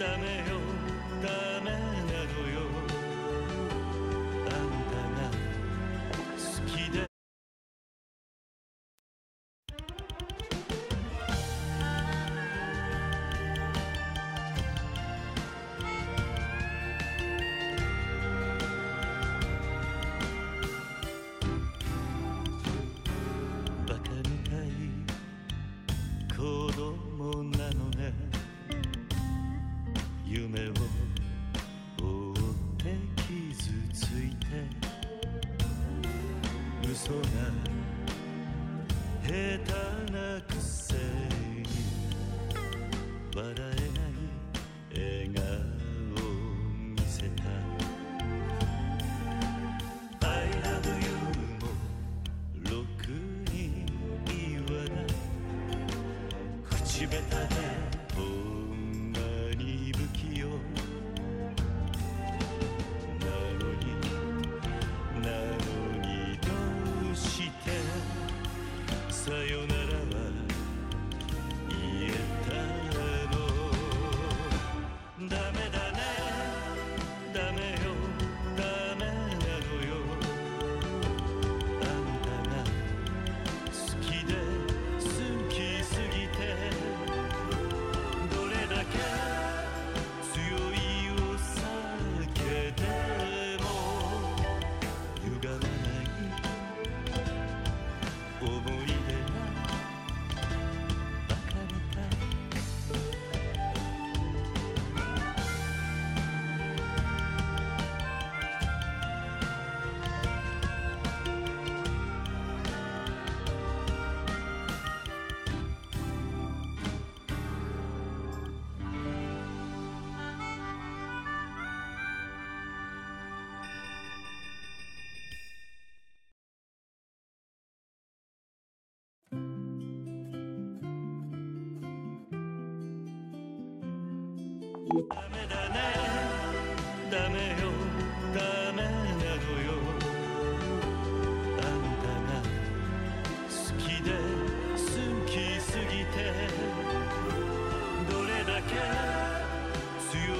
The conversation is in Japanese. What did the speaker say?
ダメよ。ダメなのよ。あんたが好きで。バカみたい。子供なのね。夢を追って傷ついて嘘が下手なくせに笑えない笑顔を見せた I love you もろくに言わない。口下手でダメだねダメよダメなのよ。あんたが好きで好きすぎてどれだけ強い